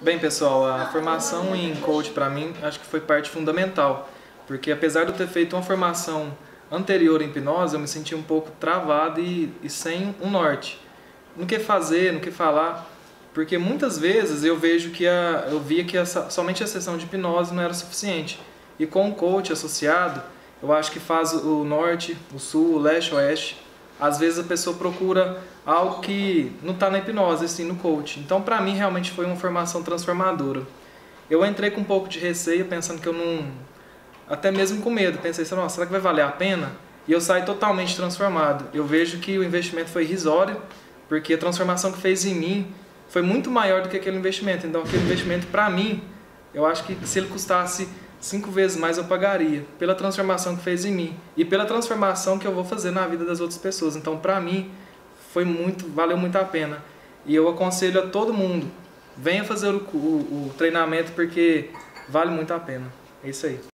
Bem, pessoal, a formação em coach para mim acho que foi parte fundamental, porque apesar de eu ter feito uma formação anterior em hipnose, eu me senti um pouco travado e, e sem um norte. No que fazer, no que falar, porque muitas vezes eu vejo que a, eu via que a, somente a sessão de hipnose não era suficiente. E com o coach associado, eu acho que faz o norte, o sul, o leste, o oeste. Às vezes a pessoa procura algo que não está na hipnose, assim, no coach. Então, para mim, realmente foi uma formação transformadora. Eu entrei com um pouco de receio, pensando que eu não. Até mesmo com medo. Pensei, nossa, será que vai valer a pena? E eu saí totalmente transformado. Eu vejo que o investimento foi irrisório, porque a transformação que fez em mim foi muito maior do que aquele investimento. Então, aquele investimento, para mim, eu acho que se ele custasse cinco vezes mais eu pagaria pela transformação que fez em mim e pela transformação que eu vou fazer na vida das outras pessoas. Então, para mim, foi muito, valeu muito a pena. E eu aconselho a todo mundo, venha fazer o, o, o treinamento porque vale muito a pena. É isso aí.